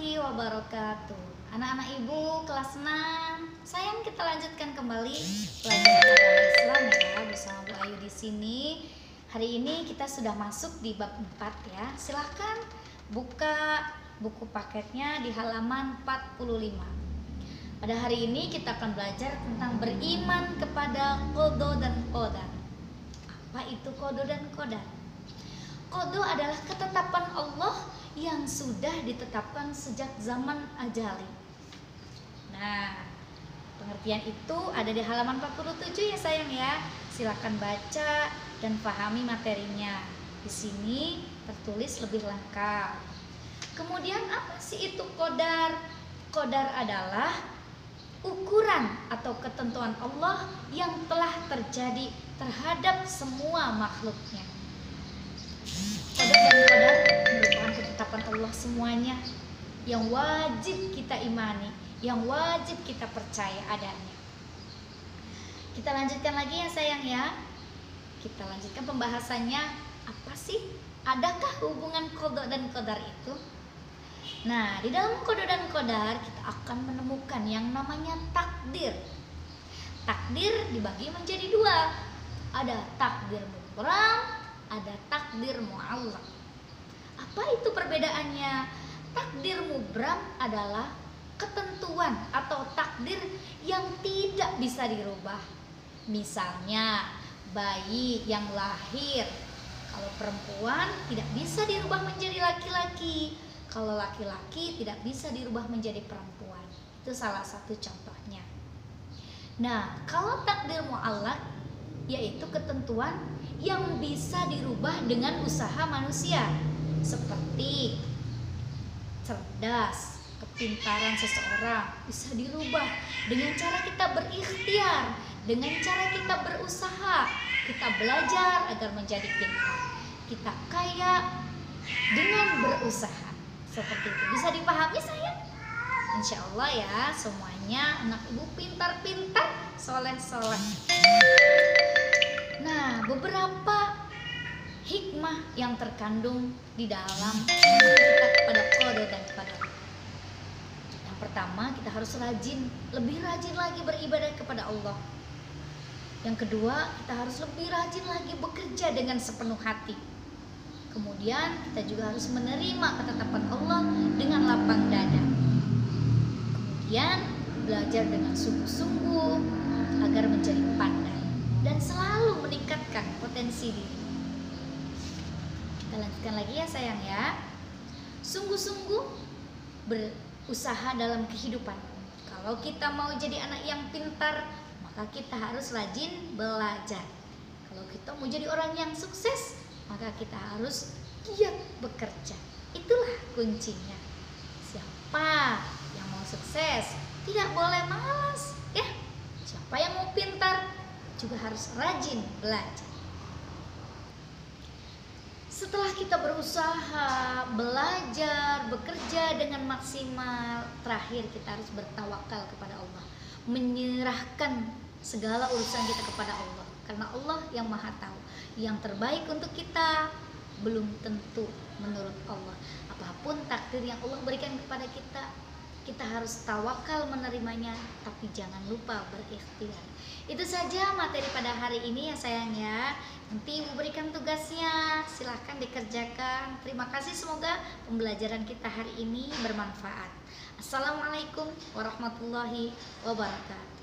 wabarakatuh. Anak-anak ibu kelas 6, sayang kita lanjutkan kembali pelajaran agama Islam ya bersama Bu Ayu di sini. Hari ini kita sudah masuk di bab 4 ya. Silahkan buka buku paketnya di halaman 45. Pada hari ini kita akan belajar tentang beriman kepada kodo dan kodar. Apa itu kodo dan kodar? Kodo adalah ketetapan Allah yang sudah ditetapkan sejak zaman ajali. Nah, pengertian itu ada di halaman 47 ya sayang ya. Silakan baca dan pahami materinya. Di sini tertulis lebih lengkap. Kemudian apa sih itu kodar? Kodar adalah ukuran atau ketentuan Allah yang telah terjadi terhadap semua makhluknya. Kodar dan kodar ketetapan Allah semuanya yang wajib kita imani, yang wajib kita percaya adanya. Kita lanjutkan lagi ya sayang ya. Kita lanjutkan pembahasannya. Apa sih? Adakah hubungan kodok dan kodar itu? Nah, di dalam kodok dan kodar kita akan menemukan yang namanya takdir. Takdir dibagi menjadi dua. Ada takdir mubram, ada takdir mu'allak. Apa itu perbedaannya? Takdir mubram adalah ketentuan atau takdir yang tidak bisa dirubah. Misalnya, bayi yang lahir kalau perempuan tidak bisa dirubah menjadi laki-laki. Kalau laki-laki tidak bisa dirubah menjadi perempuan. Itu salah satu contohnya. Nah, kalau takdir mu'allak yaitu ketentuan yang bisa dirubah dengan usaha manusia seperti cerdas, kepintaran seseorang bisa dirubah dengan cara kita berikhtiar, dengan cara kita berusaha, kita belajar agar menjadi pintar. Kita kaya dengan berusaha. Seperti itu. Bisa dipahami saya? Insya Allah ya semuanya anak ibu pintar-pintar, soleh-soleh. Nah, beberapa hikmah yang terkandung di dalam kita kepada kode dan kepada Yang pertama, kita harus rajin, lebih rajin lagi beribadah kepada Allah. Yang kedua, kita harus lebih rajin lagi bekerja dengan sepenuh hati. Kemudian, kita juga harus menerima ketetapan Allah dengan lapang dada. Kemudian, belajar dengan sungguh-sungguh agar menjadi pandai dan selalu meningkatkan potensi diri. Lanjutkan lagi ya sayang ya. Sungguh-sungguh berusaha dalam kehidupan. Kalau kita mau jadi anak yang pintar, maka kita harus rajin belajar. Kalau kita mau jadi orang yang sukses, maka kita harus giat bekerja. Itulah kuncinya. Siapa yang mau sukses, tidak boleh malas, ya. Siapa yang mau pintar, juga harus rajin belajar. Setelah kita berusaha, belajar, bekerja dengan maksimal, terakhir kita harus bertawakal kepada Allah, menyerahkan segala urusan kita kepada Allah, karena Allah yang Maha Tahu. Yang terbaik untuk kita belum tentu menurut Allah. Apa pun takdir yang Allah berikan kepada kita, kita harus tawakal menerimanya, tapi jangan lupa berikhtiar. Itu saja materi pada hari ini ya sayang ya. Nanti ibu berikan tugasnya, silahkan dikerjakan. Terima kasih semoga pembelajaran kita hari ini bermanfaat. Assalamualaikum warahmatullahi wabarakatuh.